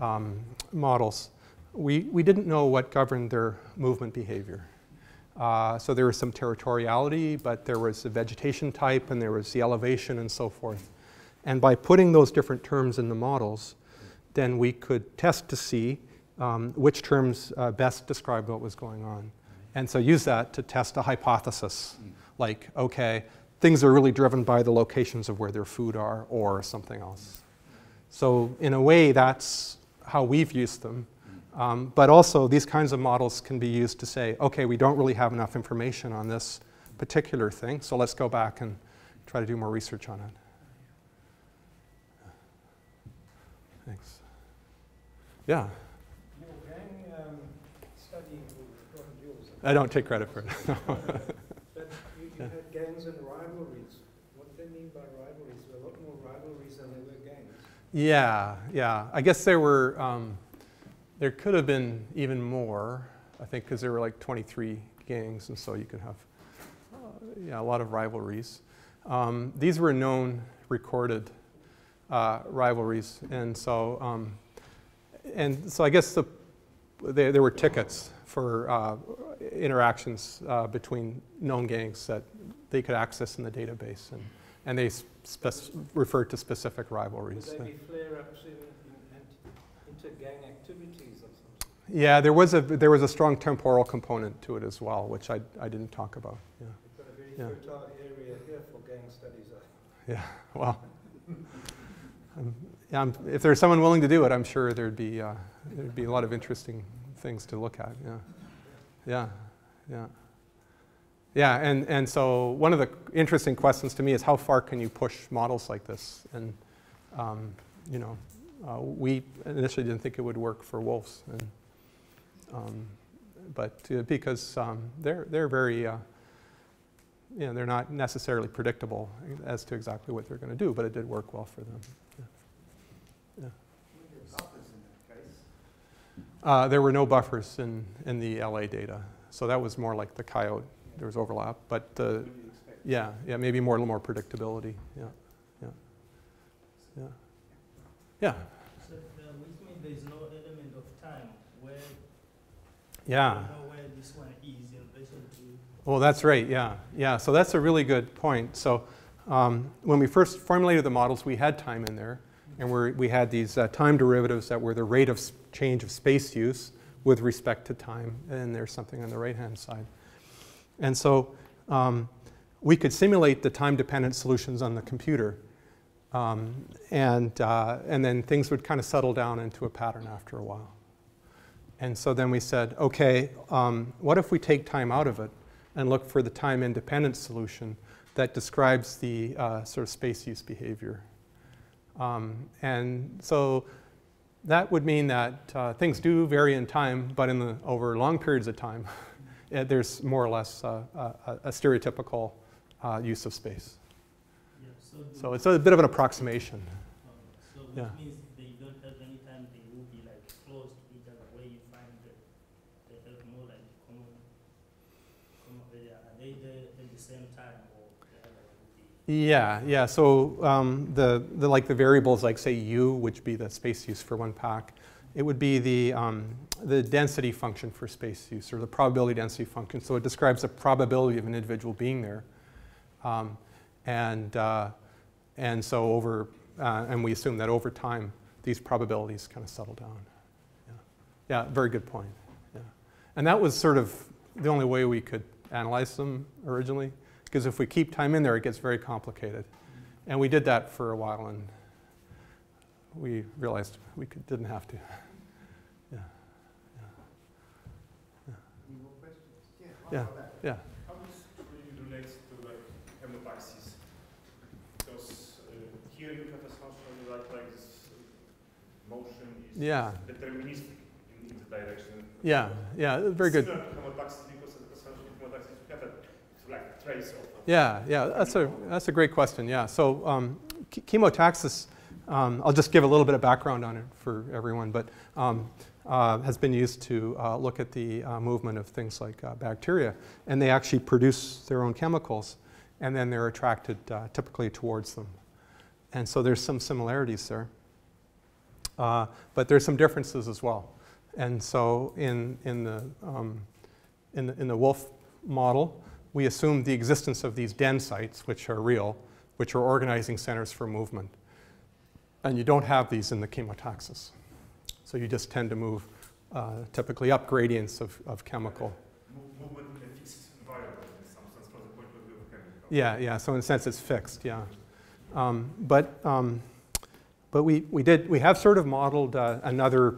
um, models, we, we didn't know what governed their movement behavior. Uh, so there was some territoriality, but there was the vegetation type and there was the elevation and so forth. And by putting those different terms in the models, then we could test to see um, which terms uh, best describe what was going on. And so use that to test a hypothesis, like, okay, things are really driven by the locations of where their food are or something else. So in a way, that's how we've used them. Um, but also, these kinds of models can be used to say, okay, we don't really have enough information on this particular thing, so let's go back and try to do more research on it. Thanks. Yeah, Your gang um, studying Jules, I don't take credit for it. but you, you had gangs and rivalries. What do they mean by rivalries? There were a lot more rivalries than there were gangs. yeah, yeah. I guess there were, um, there could have been even more, I think, because there were like 23 gangs, and so you could have, uh, yeah, a lot of rivalries. Um, these were known, recorded uh, rivalries, and so, um, and so I guess the, there, there were tickets for uh, interactions uh, between known gangs that they could access in the database, and, and they referred to specific Would rivalries. they be flare-ups in, in, into gang activities or something? Yeah, there was a there was a strong temporal component to it as well, which I, I didn't talk about. Yeah, We've got a very Yeah. fertile area here for gang studies. Yeah. Well, yeah, I'm, if there's someone willing to do it, I'm sure there'd be uh, there'd be a lot of interesting things to look at. Yeah, yeah, yeah. Yeah, and, and so one of the interesting questions to me is how far can you push models like this? And, um, you know, uh, we initially didn't think it would work for wolves. And, um, but uh, because um, they're, they're very, uh, you know, they're not necessarily predictable as to exactly what they're going to do, but it did work well for them. Uh, there were no buffers in, in the LA data, so that was more like the coyote. There was overlap, but uh, yeah, yeah, maybe more a little more predictability. Yeah, yeah, yeah, yeah, So uh, which means there is no element of time where yeah. you know where this one is in relation to. Well, that's right. Yeah, yeah. So that's a really good point. So um, when we first formulated the models, we had time in there, and we're, we had these uh, time derivatives that were the rate of change of space use with respect to time, and there's something on the right-hand side. And so um, we could simulate the time-dependent solutions on the computer, um, and uh, and then things would kind of settle down into a pattern after a while. And so then we said, okay, um, what if we take time out of it and look for the time independent solution that describes the uh, sort of space use behavior? Um, and so that would mean that uh, things do vary in time, but in the, over long periods of time, eh, there's more or less uh, a, a stereotypical uh, use of space. Yeah, so. So it's a bit of an approximation. So yeah. which means they don't have any time they will be like close to each other where you find that they have more like common, common area. Are they there at the same time or the other one will be? Yeah, yeah. So um, the, the like the variables like say u, which be the space use for one pack, it would be the um, the density function for space use or the probability density function. So it describes the probability of an individual being there, um, and uh, and so over uh, and we assume that over time these probabilities kind of settle down. Yeah, yeah. Very good point. Yeah, and that was sort of the only way we could analyze them originally because if we keep time in there, it gets very complicated. And we did that for a while, and we realized we could, didn't have to. Yeah, Any? Yeah. Yeah. how yeah. How this really relates to like chemotaxis? Because uh, here you have essentially like, like this uh, motion is Yeah. deterministic in, in the direction. Yeah, yeah, very good. Similar to chemotaxis because essentially chemotaxis you have a like trace of. of- Yeah, yeah, that's a, that's a great question, yeah. So um, chemotaxis, um, I'll just give a little bit of background on it for everyone, but um, uh, has been used to uh, look at the uh, movement of things like uh, bacteria. And they actually produce their own chemicals, and then they're attracted uh, typically towards them. And so there's some similarities there. Uh, but there's some differences as well. And so in, in, the, um, in, the, in the wolf model, we assume the existence of these den sites, which are real, which are organizing centers for movement. And you don't have these in the chemotaxis. So you just tend to move uh, typically up gradients of, of chemical. Movement in a fixed environment in some sense from the point of view of chemical. Yeah, yeah, so in a sense it's fixed, yeah. Um, but um, but we, we, did, we have sort of modeled uh, another,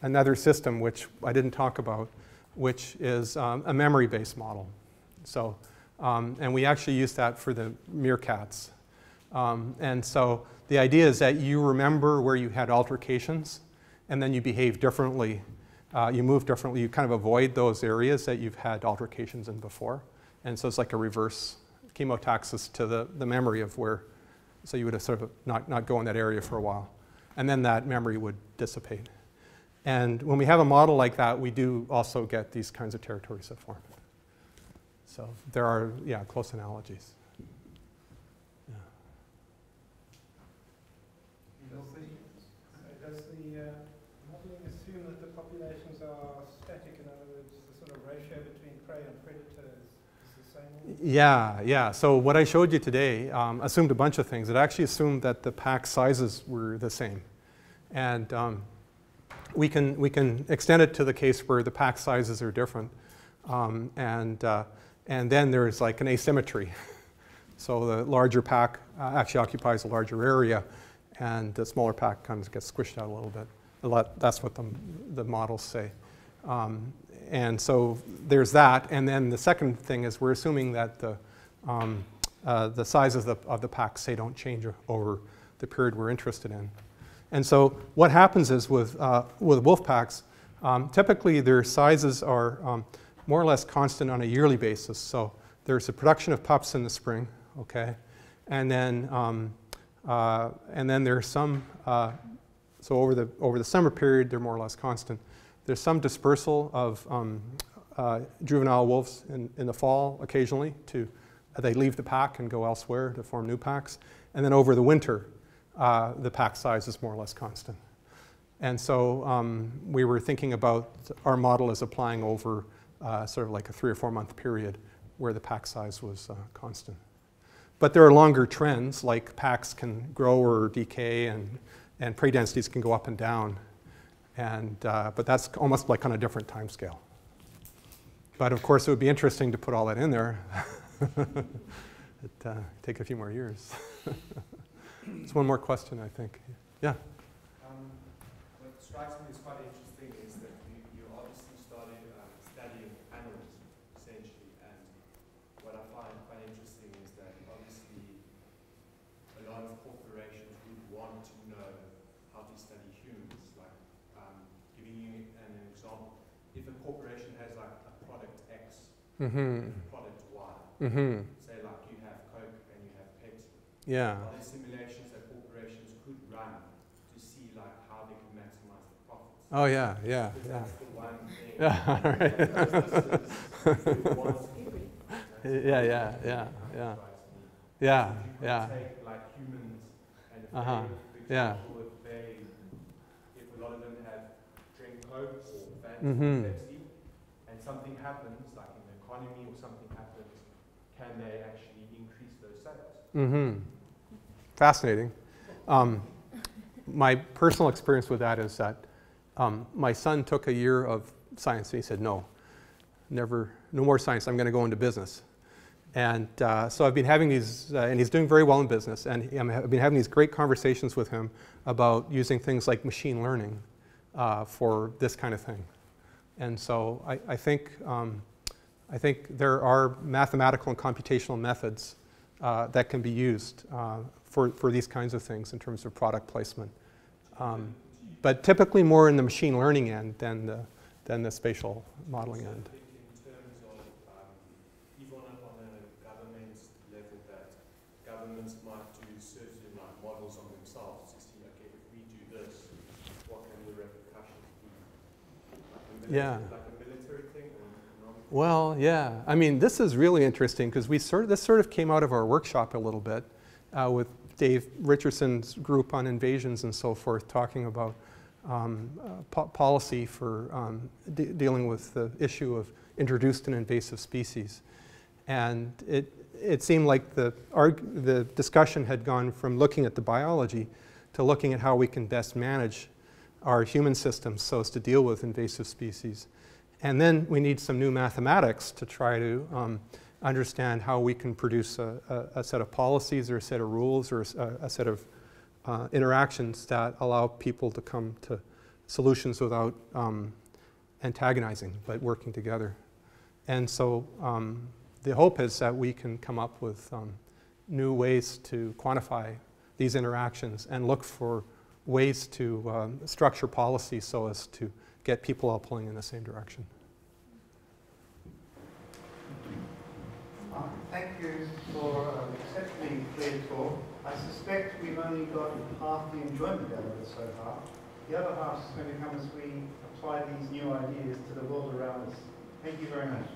another system, which I didn't talk about, which is um, a memory-based model. So, um, and we actually use that for the meerkats. Um, and so the idea is that you remember where you had altercations, and then you behave differently. Uh, you move differently. You kind of avoid those areas that you've had altercations in before. And so it's like a reverse chemotaxis to the, the memory of where, so you would have sort of not, not go in that area for a while. And then that memory would dissipate. And when we have a model like that, we do also get these kinds of territories that form. So there are, yeah, close analogies. Yeah. Does the, uh, does the uh, modeling assume that the populations are static? In other words, the sort of ratio between prey and predator is, is the same? Yeah, yeah. So what I showed you today um, assumed a bunch of things. It actually assumed that the pack sizes were the same. And um, we, can, we can extend it to the case where the pack sizes are different. Um, and, uh, and then there's like an asymmetry. so the larger pack uh, actually occupies a larger area, and the smaller pack kind of gets squished out a little bit. A lot, that's what the, the models say. Um, and so there's that. And then the second thing is we're assuming that the, um, uh, the size of the, of the packs, say, don't change over the period we're interested in. And so what happens is with, uh, with wolf packs, um, typically their sizes are um, more or less constant on a yearly basis. So there's a production of pups in the spring, okay? And then, um, uh, and then there's some, uh, so over the, over the summer period, they're more or less constant. There's some dispersal of um, uh, juvenile wolves in, in the fall occasionally to, they leave the pack and go elsewhere to form new packs. And then over the winter, uh, the pack size is more or less constant. And so um, we were thinking about our model as applying over uh, sort of like a three or four month period where the pack size was uh, constant. But there are longer trends, like packs can grow or decay, and, and prey densities can go up and down. And, uh, but that's almost like on a different time scale. But of course, it would be interesting to put all that in there. It'd uh, take a few more years. There's one more question, I think. Yeah. Um, what strikes me as quite interesting is that you, you obviously started um, studying animals, essentially, and what I find quite interesting is that obviously a lot of corporations would want to know how to study humans, like Mm-hmm. product Y. Mm-hmm. Say like you have Coke and you have Pepsi. Yeah. Are there simulations that corporations could run to see like how they can maximize the profits? Oh yeah, yeah, Because yeah. that's the one thing. Yeah, right. Yeah, yeah, yeah, yeah. Yeah, yeah. take like humans and Uh-huh, yeah. if they, if a lot of them have drink Coke or Mhm. Pepsi, and something happens, like in the economy or something happens, can they actually increase those sales? Mm-hmm. Fascinating. Um, my personal experience with that is that um, my son took a year of science and he said, no, never, no more science, I'm going to go into business. And uh, so I've been having these, uh, and he's doing very well in business, and he- I've been having these great conversations with him about using things like machine learning uh, for this kind of thing. And so I, I think, um, I think there are mathematical and computational methods uh, that can be used uh, for, for these kinds of things in terms of product placement. Um, but typically more in the machine learning end than the, than the spatial modeling end. think in terms of, um, even on a, government level, governments might do certain models on themselves to see, okay, if we do this, what can the repercussions be? Like a military, Yeah. Like a military thing or an economic? Well, yeah. I mean, this is really interesting because we sort of, this sort of came out of our workshop a little bit uh, with Dave Richardson's group on invasions and so forth, talking about um, uh, po- policy for um, de- dealing with the issue of introduced and invasive species. And it, it seemed like the, the discussion had gone from looking at the biology to looking at how we can best manage our human systems so as to deal with invasive species. And then we need some new mathematics to try to um, understand how we can produce a, a, a set of policies or a set of rules or a set of uh, interactions that allow people to come to solutions without um, antagonizing, but working together. And so um, the hope is that we can come up with um, new ways to quantify these interactions and look for ways to um, structure policy so as to get people all pulling in the same direction. Uh, Thank you for an exceptionally clear talk. I suspect we've only got half the enjoyment out of it so far. The other half is going to come as we apply these new ideas to the world around us. Thank you very much.